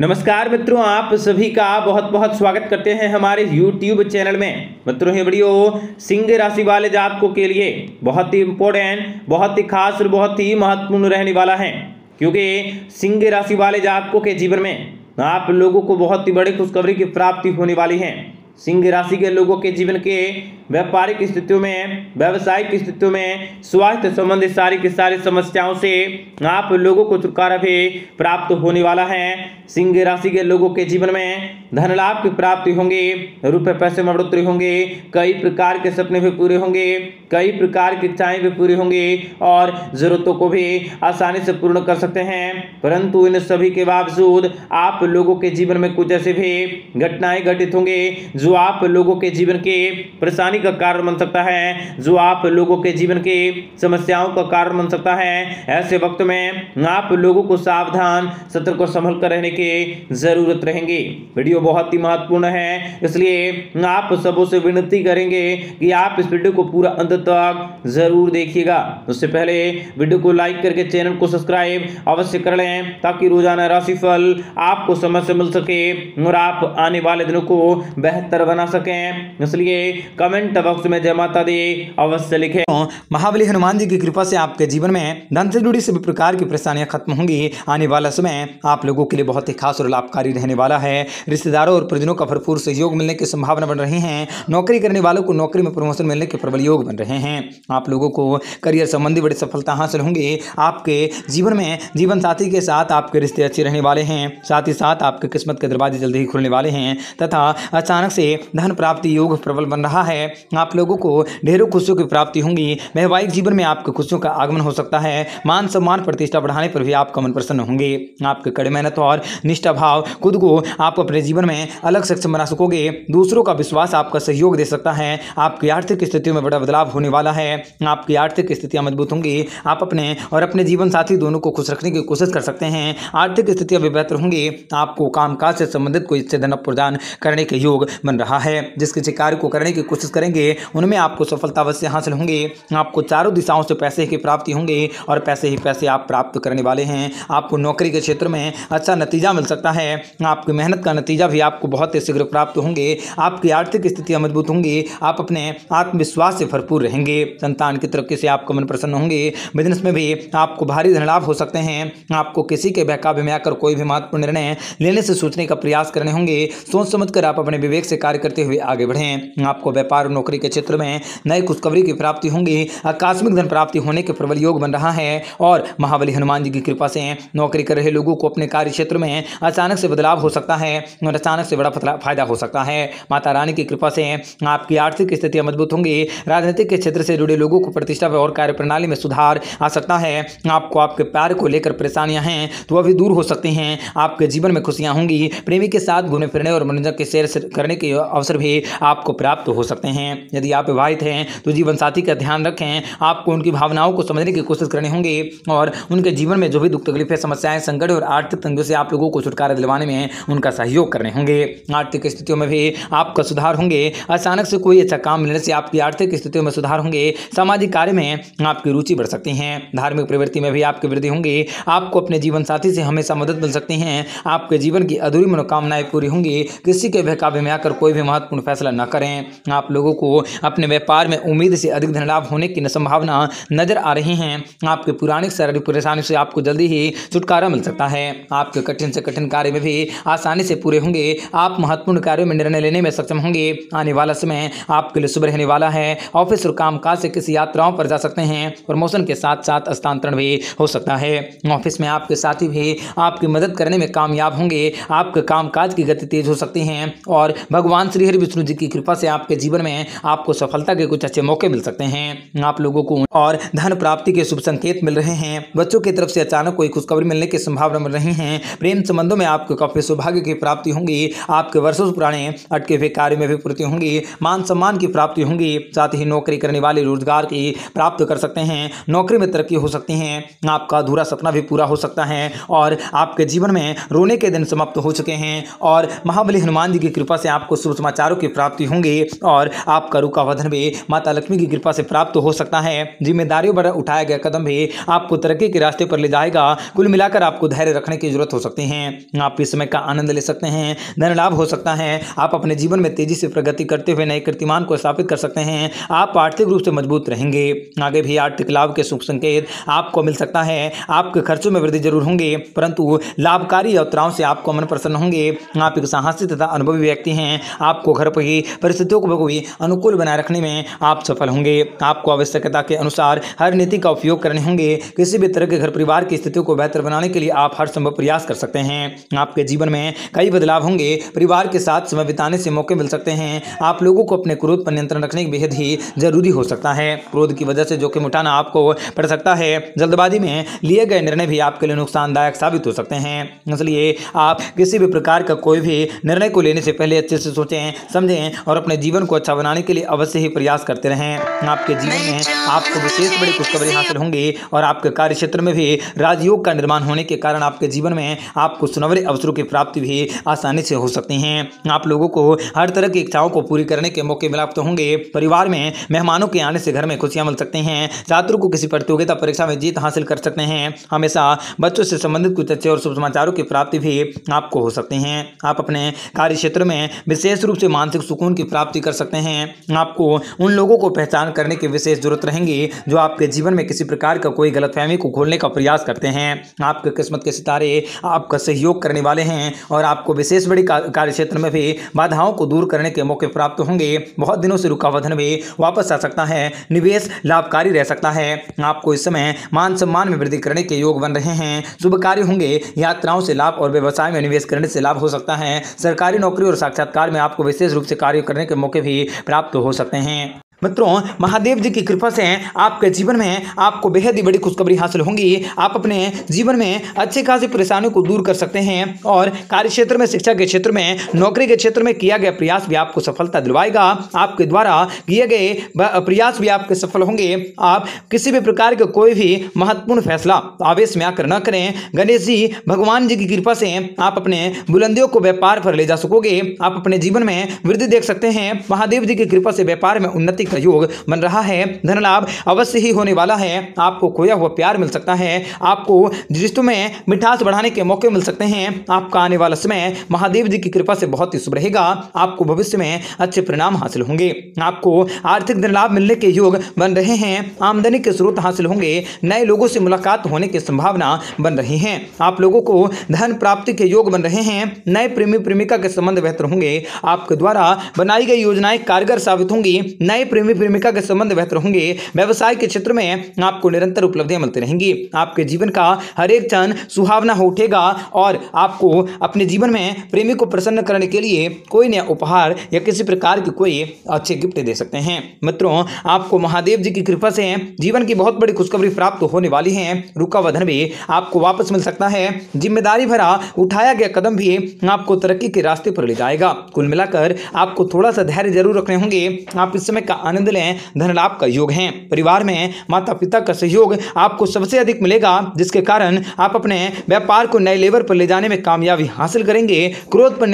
नमस्कार मित्रों, आप सभी का बहुत बहुत स्वागत करते हैं हमारे YouTube चैनल में। मित्रों ये वीडियो सिंह राशि वाले जातकों के लिए बहुत ही इम्पोर्टेंट बहुत ही खास और बहुत ही महत्वपूर्ण रहने वाला है। क्योंकि सिंह राशि वाले जातकों के जीवन में आप लोगों को बहुत ही बड़ी खुशखबरी की प्राप्ति होने वाली है। सिंह राशि के लोगों के जीवन के व्यापारिक स्थितियों में, व्यावसायिक स्थितियों में, स्वास्थ्य संबंधित सारी की सारी समस्याओं से आप लोगों को छुटकारा भी प्राप्त होने वाला है। सिंह राशि के लोगों के जीवन में धन लाभ की प्राप्ति होंगे, रुपए पैसे में बढ़ोतरी होंगे, कई प्रकार के सपने भी पूरे होंगे, कई प्रकार की इच्छाएँ भी पूरी होंगी और जरूरतों को भी आसानी से पूर्ण कर सकते हैं। परंतु इन सभी के बावजूद आप लोगों के जीवन में कुछ ऐसे भी घटनाएँ घटित होंगे जो आप लोगों के जीवन के परेशानी परेशानी का कारण बन सकता है, जो आप लोगों के जीवन की समस्याओं का कारण बन सकता है। ऐसे वक्त में आप लोगों को सावधान, सतर्क और संभल कर रहने की ज़रूरत रहेंगी। वीडियो बहुत ही महत्वपूर्ण है, इसलिए आप सबों से विनती करेंगे कि आप इस वीडियो को पूरा अंत तक ज़रूर देखिएगा। उससे पहले वीडियो को लाइक करके चैनल को सब्सक्राइब अवश्य कर लें, ताकि रोज़ाना राशिफल आपको समय से मिल सके और आप आने वाले दिनों को बेहतर बना सकें। इसलिए कमेंट कमेंट बॉक्स में जय माता दी, अवश्य लिखे। महाबली हनुमान जी की कृपा से आपके जीवन में धन से जुड़ी सभी प्रकार की परेशानियाँ खत्म होंगी। आने वाला समय आप लोगों के लिए बहुत ही खास और लाभकारी रहने वाला है। रिश्तेदारों और परिजनों का भरपूर सहयोग मिलने की संभावना बन रही है। नौकरी करने वालों को नौकरी में प्रमोशन मिलने के प्रबल योग बन रहे हैं। आप लोगों को करियर संबंधी बड़ी सफलता हासिल होंगी। आपके जीवन में जीवन साथी के साथ आपके रिश्ते अच्छे रहने वाले हैं। साथ ही साथ आपके किस्मत के दरवाजे जल्दी ही खुलने वाले हैं। तथा अचानक से धन प्राप्ति योग प्रबल बन रहा है। आप लोगों को ढेरों खुशियों की प्राप्ति होंगी। वैवाहिक जीवन में आपके खुशियों का आगमन हो सकता है। मान सम्मान, प्रतिष्ठा बढ़ाने पर भी आपका मन प्रसन्न होंगे। आपके कड़े मेहनत और निष्ठा भाव खुद को आप अपने जीवन में अलग सक्षम बना सकोगे। दूसरों का विश्वास आपका सहयोग दे सकता है। आपकी आर्थिक स्थितियों में बड़ा बदलाव होने वाला है। आपकी आर्थिक स्थितियाँ मज़बूत होंगी। आप अपने और अपने जीवन साथी दोनों को खुश रखने की कोशिश कर सकते हैं। आर्थिक स्थितियाँ भी बेहतर होंगी। आपको कामकाज से संबंधित कोई धन प्रदान करने के योग बन रहा है जिस किसी कार्य को करने की कोशिश करें। करेंगे, उनमें आपको सफलता अवश्य हासिल होंगे। आपको चारों दिशाओं से पैसे की प्राप्ति होंगे और पैसे ही पैसे आप प्राप्त करने वाले हैं। आपको नौकरी के क्षेत्र में अच्छा नतीजा मिल सकता है। आपकी मेहनत का नतीजा भी आपको बहुत ही शीघ्र प्राप्त होंगे। आपकी आर्थिक स्थितियाँ मज़बूत होंगी। आप अपने आत्मविश्वास से भरपूर रहेंगे। संतान की तरक्की से आपका मन प्रसन्न होंगे। बिज़नेस में भी आपको भारी धन लाभ हो सकते हैं। आपको किसी के बहकावे में आकर कोई भी महत्वपूर्ण निर्णय लेने से सोचने का प्रयास करने होंगे। सोच समझ कर आप अपने विवेक से कार्य करते हुए आगे बढ़ें। आपको व्यापार नौकरी के क्षेत्र में नए खुशखबरी की प्राप्ति होंगी। आकस्मिक धन प्राप्ति होने के प्रबल योग बन रहा है और महाबली हनुमान जी की कृपा से नौकरी कर रहे लोगों को अपने कार्य क्षेत्र में अचानक से बदलाव हो सकता है और अचानक से बड़ा फ़ायदा हो सकता है। माता रानी की कृपा से आपकी आर्थिक स्थितियाँ मज़बूत होंगी। राजनीतिक के क्षेत्र से जुड़े लोगों को प्रतिष्ठा और कार्य प्रणाली में सुधार आ सकता है। आपको आपके प्यार को लेकर परेशानियाँ हैं तो वह भी दूर हो सकती हैं। आपके जीवन में खुशियाँ होंगी। प्रेमी के साथ घूमने फिरने और मनोरंजन के शेयर करने के अवसर भी आपको प्राप्त हो सकते हैं। यदि आप विवाहित हैं तो जीवन साथी का ध्यान रखें। आपको उनकी भावनाओं को समझने की कोशिश करनी होंगी और उनके जीवन में जो भी दुख तकलीफें, समस्याएँ, संकट और आर्थिक तंगों से आप लोगों को छुटकारा दिलवाने में उनका सहयोग करने होंगे। आर्थिक स्थितियों में भी आपका सुधार होंगे। अचानक से कोई अच्छा काम मिलने से आपकी आर्थिक स्थितियों में सुधार होंगे। सामाजिक कार्य में आपकी रुचि बढ़ सकती है। धार्मिक प्रवृत्ति में भी आपकी वृद्धि होंगी। आपको अपने जीवन साथी से हमेशा मदद मिल सकती है। आपके जीवन की अधूरी मनोकामनाएँ पूरी होंगी। किसी के बहकावे में आकर कोई भी महत्वपूर्ण फैसला न करें। आप लोगों को अपने व्यापार में उम्मीद से अधिक धन लाभ होने की संभावना नज़र आ रही है। आपके पुरानी शारीरिक परेशानी से आपको जल्दी ही छुटकारा मिल सकता है। आपके कठिन से कठिन कार्य में भी आसानी से पूरे होंगे। आप महत्वपूर्ण कार्यों में निर्णय लेने में सक्षम होंगे। आने वाला समय आपके लिए शुभ रहने वाला है। ऑफ़िस और कामकाज से किसी यात्राओं पर जा सकते हैं। प्रमोशन के साथ साथ स्थानांतरण भी हो सकता है। ऑफ़िस में आपके साथी भी आपकी मदद करने में कामयाब होंगे। आपके कामकाज की गति तेज हो सकती है और भगवान श्री हरि विष्णु जी की कृपा से आपके जीवन में आपको सफलता के कुछ अच्छे मौके मिल सकते हैं, आप लोगों को और धन प्राप्ति के शुभ संकेत मिल रहे हैं। बच्चों की तरफ़ से अचानक कोई खुशखबरी मिलने की संभावना मिल रही है। प्रेम संबंधों में आपको काफ़ी सौभाग्य की प्राप्ति होंगी। आपके वर्षों पुराने अटके हुए कार्य में भी पूर्ति होंगी। मान सम्मान की प्राप्ति होंगी। साथ ही नौकरी करने वाले रोज़गार की प्राप्त कर सकते हैं। नौकरी में तरक्की हो सकती है। आपका अधूरा सपना भी पूरा हो सकता है और आपके जीवन में रोने के दिन समाप्त हो चुके हैं और महाबली हनुमान जी की कृपा से आपको शुभ समाचारों की प्राप्ति होंगी और आपका रुका वधन भी माता लक्ष्मी की कृपा से प्राप्त हो सकता है। जिम्मेदारियों पर उठाया गया कदम भी आपको तरक्की के रास्ते पर ले जाएगा। कुल मिलाकर आपको धैर्य रखने की ज़रूरत हो सकती है। आप इस समय का आनंद ले सकते हैं, धन लाभ हो सकता है। आप अपने जीवन में तेज़ी से प्रगति करते हुए नए कीर्तिमान को स्थापित कर सकते हैं। आप आर्थिक रूप से मज़बूत रहेंगे। आगे भी आर्थिक लाभ के सुख संकेत आपको मिल सकता है। आपके खर्चों में वृद्धि ज़रूर होंगे, परंतु लाभकारी यात्राओं से आपको मन प्रसन्न होंगे। आप एक साहसी तथा अनुभवी व्यक्ति हैं। आपको घर पर ही परिस्थितियों को भी अनुकूल बनाए रखने में आप सफल होंगे। आपको आवश्यकता के अनुसार हर नीति का उपयोग करने होंगे। किसी भी तरह के घर परिवार की स्थितियों को बेहतर बनाने के लिए आप हर संभव प्रयास कर सकते हैं। आपके जीवन में कई बदलाव होंगे। परिवार के साथ समय बिताने से मौके मिल सकते हैं। आप लोगों को अपने क्रोध पर नियंत्रण रखने बेहद ही ज़रूरी हो सकता है। क्रोध की वजह से जोखिम उठाना आपको पड़ सकता है। जल्दबाजी में लिए गए निर्णय भी आपके लिए नुकसानदायक साबित हो सकते हैं। इसलिए आप किसी भी प्रकार का कोई भी निर्णय को लेने से पहले अच्छे से सोचें, समझें और अपने जीवन को अच्छा बनाने के लिए अवश्य ही प्रयास करते रहें। आपके जीवन में आपको विशेष बड़ी खुशखबरी हासिल होंगी और आपके कार्य क्षेत्र में भी राजयोग का निर्माण होने के कारण आपके जीवन में आपको सुनवरे अवसरों की प्राप्ति भी आसानी से हो सकती हैं। आप लोगों को हर तरह की इच्छाओं को पूरी करने के मौके मिलाप्त होंगे। परिवार में मेहमानों के आने से घर में खुशियाँ मिल सकती हैं। छात्रों को किसी प्रतियोगिता परीक्षा में जीत हासिल कर सकते हैं। हमेशा बच्चों से संबंधित कुछ अच्छे और शुभ समाचारों की प्राप्ति भी आपको हो सकती हैं। आप अपने कार्य क्षेत्र में विशेष रूप से मानसिक सुकून की प्राप्ति कर सकते हैं। आपको उन लोगों को पहचान करने की विशेष ज़रूरत रहेंगी जो आपके जीवन में किसी प्रकार का कोई गलतफहमी को खोलने का प्रयास करते हैं। आपके किस्मत के सितारे, आपका सहयोग करने वाले हैं और आपको विशेष बड़ी कार्य क्षेत्र में भी बाधाओं को दूर करने के मौके प्राप्त होंगे। बहुत दिनों से रुका वधन भी वापस आ सकता है। निवेश लाभकारी रह सकता है। आपको इस समय मान सम्मान में वृद्धि करने के योग बन रहे हैं। शुभ कार्य होंगे। यात्राओं से लाभ और व्यवसाय में निवेश करने से लाभ हो सकता है। सरकारी नौकरी और साक्षात्कार में आपको विशेष रूप से कार्य करने के मौके भी प्राप्त हो सकते हैं। मित्रों, महादेव जी की कृपा से आपके जीवन में आपको बेहद ही बड़ी खुशखबरी हासिल होंगी। आप अपने जीवन में अच्छी खासी परेशानियों को दूर कर सकते हैं और कार्य क्षेत्र में, शिक्षा के क्षेत्र में, नौकरी के क्षेत्र में किया गया प्रयास भी आपको सफलता दिलवाएगा। आपके द्वारा किए गए प्रयास भी आपके सफल होंगे। आप किसी भी प्रकार का कोई भी महत्वपूर्ण फैसला आवेश में आकर न करें। गणेश जी, भगवान जी की कृपा से आप अपने बुलंदियों को व्यापार पर ले जा सकोगे। आप अपने जीवन में वृद्धि देख सकते हैं। महादेव जी की कृपा से व्यापार में उन्नति का योग बन रहा है। धन लाभ अवश्य ही होने वाला है। आपको खोया हुआ प्यार मिल सकता है। आपको रिश्तों में मिठास बढ़ाने के मौके मिल सकते हैं। आपका आने वाला समय महादेव जी की कृपा से बहुत ही शुभ रहेगा। आपको भविष्य में अच्छे परिणाम हासिल होंगे। आपको आर्थिक धन लाभ मिलने के योग बन रहे हैं। आमदनी के स्रोत हासिल होंगे। नए लोगों से मुलाकात होने की संभावना बन रही है। आप लोगों को धन प्राप्ति के योग बन रहे हैं। नए प्रेमी प्रेमिका के संबंध बेहतर होंगे। आपके द्वारा बनाई गई योजनाएँ कारगर साबित होंगी। नए प्रेमी प्रेमिका के संबंध बेहतर होंगे। व्यवसाय के क्षेत्र में आपको निरंतर उपलब्धियाँ मिलती रहेंगी। आपके जीवन का हर एक क्षण सुहावना हो उठेगा और आपको अपने जीवन में प्रेमी को प्रसन्न करने के लिए कोई नया उपहार या किसी प्रकार की कोई अच्छे गिफ्ट दे सकते हैं। मित्रों, आपको महादेव जी की कृपा से जीवन की बहुत बड़ी खुशखबरी प्राप्त होने वाली है। रुका वधन भी आपको वापस मिल सकता है। ज़िम्मेदारी भरा, उठाया गया कदम भी आपको तरक्की के रास्ते पर ले जाएगा। कुल मिलाकर आपको थोड़ा सा धैर्य ज़रूर रखने होंगे। आप इस समय का आनंद लें, धन लाभ का योग है। परिवार में माता पिता का सहयोग आपको सबसे अधिक मिलेगा, जिसके कारण आप अपने व्यापार को नए लेवल पर ले जाने में कामयाबी हासिल करेंगे। क्रोध पर